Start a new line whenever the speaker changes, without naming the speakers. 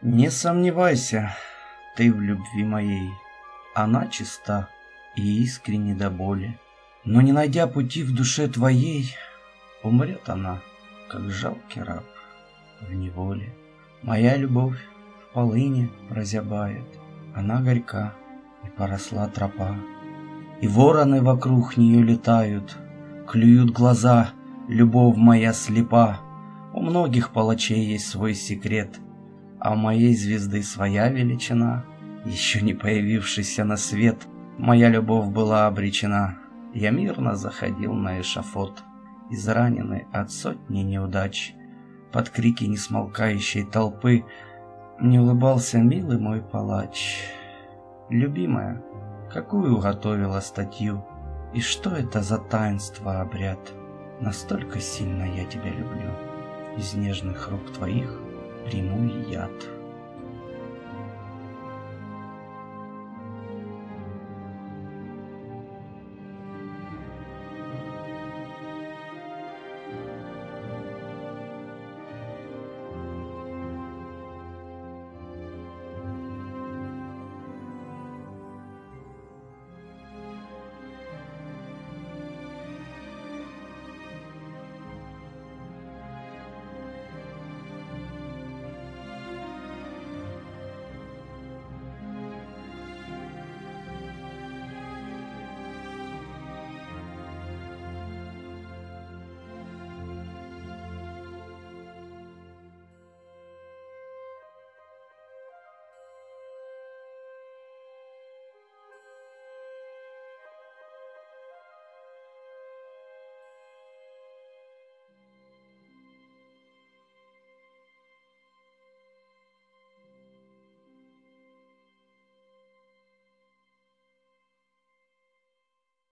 Не сомневайся, ты в любви моей. Она чиста и искренне до боли. Но не найдя пути в душе твоей, умрет она, как жалкий раб в неволе. Моя любовь в полыне прозябает, она горька и поросла тропа. И вороны вокруг нее летают, клюют глаза, любовь моя слепа. У многих палачей есть свой секрет, а у моей звезды своя величина. Еще не появившийся на свет, моя любовь была обречена. Я мирно заходил на эшафот, израненный от сотни неудач. Под крики несмолкающей толпы мне улыбался милый мой палач. Любимая, какую готовила статью, и что это за таинство обряд? Настолько сильно я тебя люблю, из нежных рук твоих приму яд.